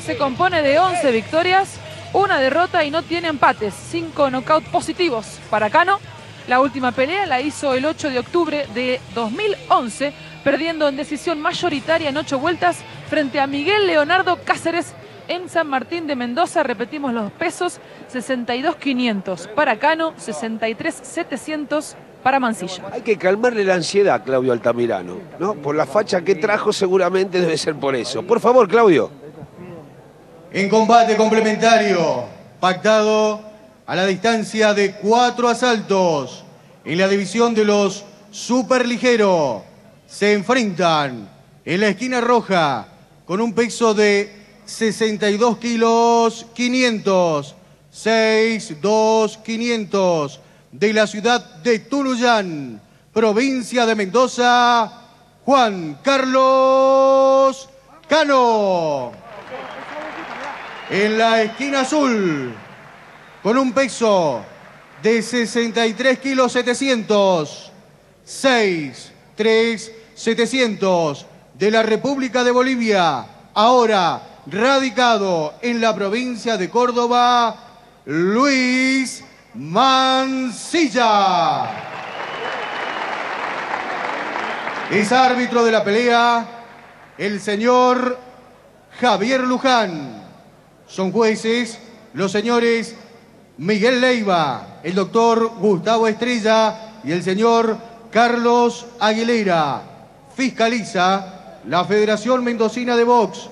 se compone de 11 victorias, una derrota y no tiene empates. Cinco knockouts positivos para Cano. La última pelea la hizo el 8 de octubre de 2011, perdiendo en decisión mayoritaria en ocho vueltas frente a Miguel Leonardo Cáceres en San Martín de Mendoza. Repetimos los pesos, 62.500 para Cano, 63.700 para Mancilla. Hay que calmarle la ansiedad, Claudio Altamirano, ¿no? Por la facha que trajo seguramente debe ser por eso. Por favor, Claudio. En combate complementario, pactado a la distancia de cuatro asaltos en la división de los superligeros, se enfrentan en la esquina roja con un peso de 62 kilos 500, 6, 2, 500 de la ciudad de Tunuyán, provincia de Mendoza, Juan Carlos Cano. En la esquina azul, con un peso de 63 kilos 700, 6, 3, 700 de la República de Bolivia, ahora radicado en la provincia de Córdoba, Luis Mancilla. Es árbitro de la pelea el señor Javier Luján. Son jueces los señores Miguel Leiva, el doctor Gustavo Estrella y el señor Carlos Aguilera. Fiscaliza la Federación Mendocina de Box.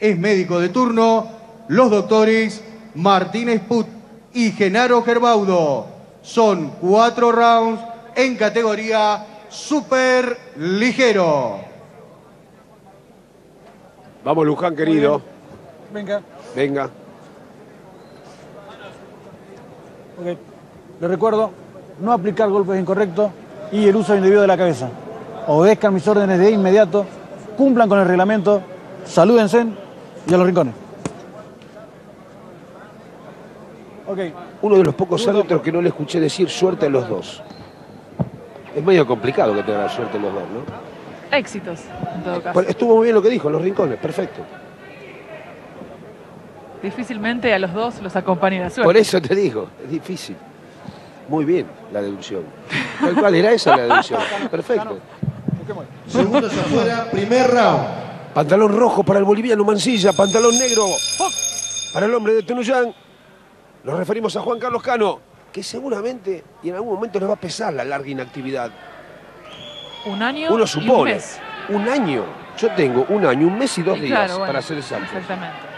Es médico de turno los doctores Martínez Put y Genaro Gerbaudo. Son cuatro rounds en categoría super ligero. Vamos, Luján, querido. Venga. Venga. Ok. Le recuerdo no aplicar golpes incorrectos y el uso indebido de la cabeza. Obedezcan mis órdenes de inmediato, cumplan con el reglamento, salúdense y a los rincones. Ok. Uno de los pocos árbitros que no le escuché decir suerte a los dos. Es medio complicado que tenga suerte los dos, ¿no? Éxitos, en todo caso. Estuvo muy bien lo que dijo, los rincones, perfecto. Difícilmente a los dos los acompaña la suerte. Por eso te digo, es difícil. Muy bien la deducción. ¿Cuál, era esa la deducción? Perfecto. Segundos afuera, primer round. Pantalón rojo para el boliviano Mancilla, pantalón negro para el hombre de Tunuyán. Nos referimos a Juan Carlos Cano, que seguramente y en algún momento le va a pesar la larga inactividad. Un año Uno y un supone. mes. Un año. Yo tengo un año, un mes y dos Y días claro, bueno, para hacer exacto. Exactamente.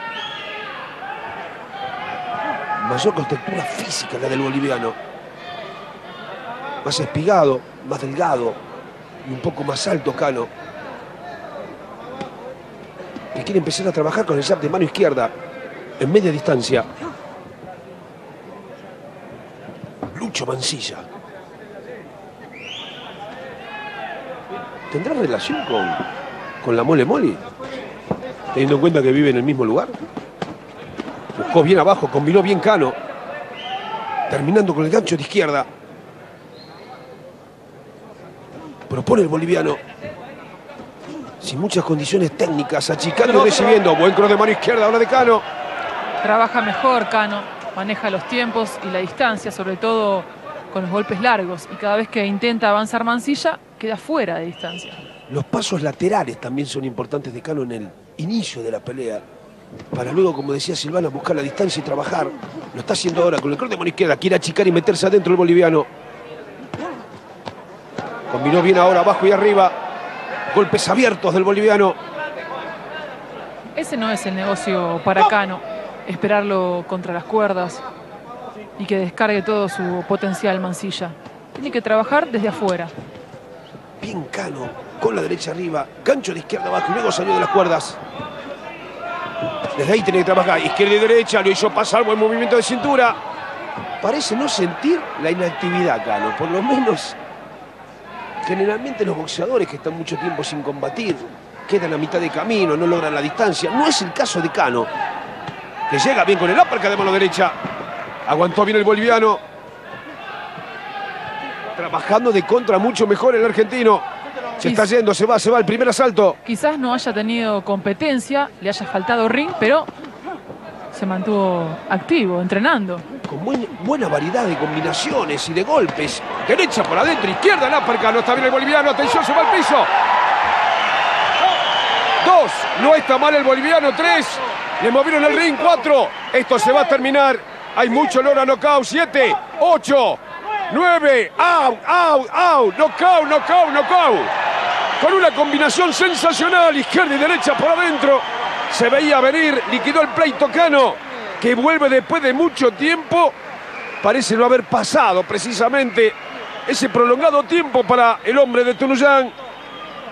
Mayor contextura física la del boliviano. Más espigado, más delgado y un poco más alto Cano. Que quiere empezar a trabajar con el jab de mano izquierda en media distancia. Lucho Mancilla. ¿Tendrá relación con, con la mole moli? Teniendo en cuenta que vive en el mismo lugar. Buscó bien abajo, combinó bien Cano. Terminando con el gancho de izquierda. Propone el boliviano. Sin muchas condiciones técnicas, achicando y recibiendo. Buen cross de mano izquierda, ahora de Cano. Trabaja mejor Cano, maneja los tiempos y la distancia, sobre todo con los golpes largos. Y cada vez que intenta avanzar Mancilla, queda fuera de distancia. Los pasos laterales también son importantes de Cano en el inicio de la pelea. Para luego, como decía Silvana, buscar la distancia y trabajar. Lo está haciendo ahora con el cross de mano izquierda. Quiere achicar y meterse adentro el boliviano. Combinó bien ahora, abajo y arriba. Golpes abiertos del boliviano. Ese no es el negocio para Cano, esperarlo contra las cuerdas y que descargue todo su potencial Mancilla. Tiene que trabajar desde afuera. Bien Cano, con la derecha arriba. Gancho de izquierda abajo y luego salió de las cuerdas. Desde ahí tiene que trabajar. Izquierda y derecha, lo hizo pasar, buen movimiento de cintura. Parece no sentir la inactividad, Cano. Por lo menos, generalmente los boxeadores que están mucho tiempo sin combatir, quedan a mitad de camino, no logran la distancia. No es el caso de Cano, que llega bien con el uppercut de mano derecha. Aguantó bien el boliviano. Trabajando de contra mucho mejor el argentino. Se está yendo, se va, se va el primer asalto. Quizás no haya tenido competencia, le haya faltado ring, pero se mantuvo activo, entrenando. Con buen- buena variedad de combinaciones y de golpes. Derecha por adentro, izquierda, la no está bien el boliviano, atención, se va al piso. Dos, no está mal el boliviano, tres. Le movieron el ring, cuatro. Esto se va a terminar. Hay mucho olor a knockout, siete, ocho, nueve. Out, out, out. Knockout, knockout, knockout. Con una combinación sensacional, izquierda y derecha por adentro. Se veía venir, liquidó el pleito Cano, que vuelve después de mucho tiempo. Parece no haber pasado precisamente ese prolongado tiempo para el hombre de Tunuyán.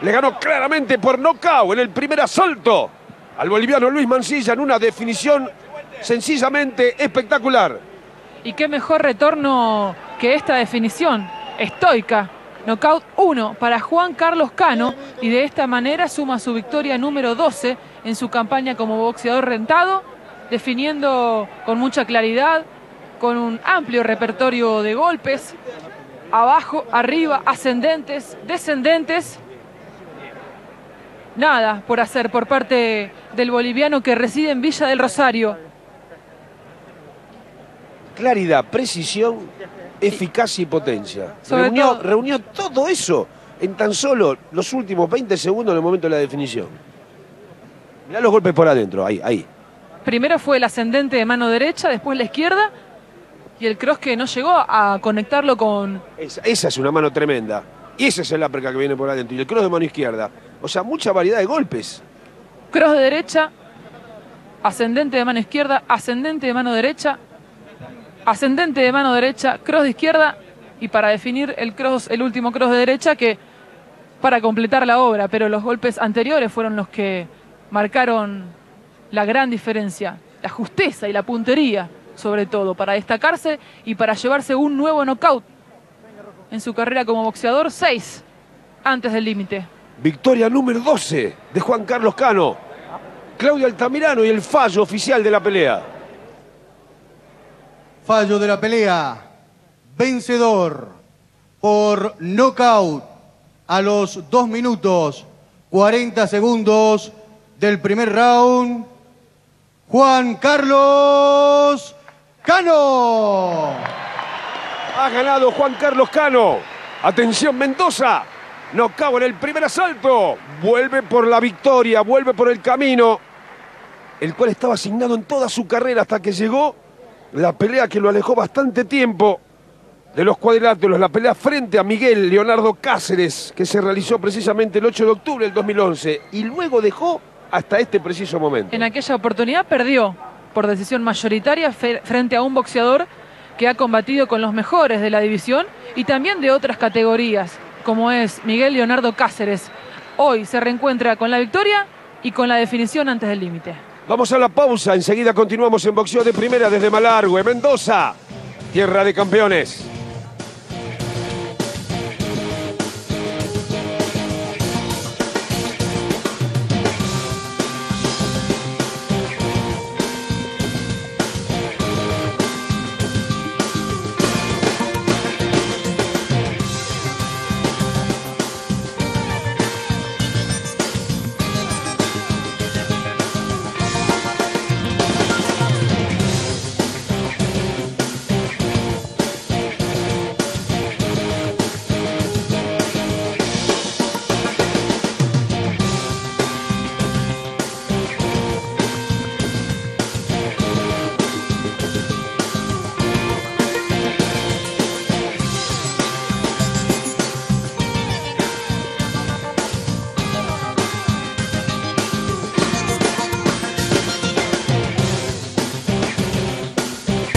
Le ganó claramente por nocaut en el primer asalto al boliviano Luis Mancilla en una definición sencillamente espectacular. Y qué mejor retorno que esta definición, estoica. Knockout 1 para Juan Carlos Cano y de esta manera suma su victoria número 12 en su campaña como boxeador rentado, definiendo con mucha claridad, con un amplio repertorio de golpes, abajo, arriba, ascendentes, descendentes. Nada por hacer por parte del boliviano que reside en Villa del Rosario. Claridad, precisión, eficacia y potencia. Reunió, todo- reunió todo eso en tan solo los últimos 20 segundos en el momento de la definición. Mirá los golpes por adentro, ahí, ahí. Primero fue el ascendente de mano derecha, después la izquierda y el cross que no llegó a conectarlo con... Esa, esa es una mano tremenda. Y ese es el uppercut que viene por adentro. Y el cross de mano izquierda. O sea, mucha variedad de golpes. Cross de derecha, ascendente de mano izquierda, ascendente de mano derecha, ascendente de mano derecha, cross de izquierda y para definir el cross, el último cross de derecha que para completar la obra, pero los golpes anteriores fueron los que marcaron la gran diferencia, la justeza y la puntería, sobre todo, para destacarse y para llevarse un nuevo knockout en su carrera como boxeador, seis antes del límite. Victoria número 12 de Juan Carlos Cano. Claudio Altamirano y el fallo oficial de la pelea. Fallo de la pelea. Vencedor por nocaut a los 2 minutos 40 segundos del primer round. Juan Carlos Cano. Ha ganado Juan Carlos Cano. Atención Mendoza. Knockout en el primer asalto. Vuelve por la victoria, vuelve por el camino. El cual estaba asignado en toda su carrera hasta que llegó la pelea que lo alejó bastante tiempo de los cuadriláteros. La pelea frente a Miguel Leonardo Cáceres, que se realizó precisamente el 8 de octubre del 2011. Y luego dejó hasta este preciso momento. En aquella oportunidad perdió por decisión mayoritaria frente a un boxeador que ha combatido con los mejores de la división y también de otras categorías, como es Miguel Leonardo Cáceres. Hoy se reencuentra con la victoria y con la definición antes del límite. Vamos a la pausa, enseguida continuamos en boxeo de primera desde Malargüe, Mendoza, tierra de campeones.